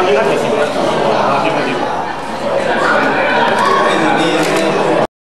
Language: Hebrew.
אני רק אסיים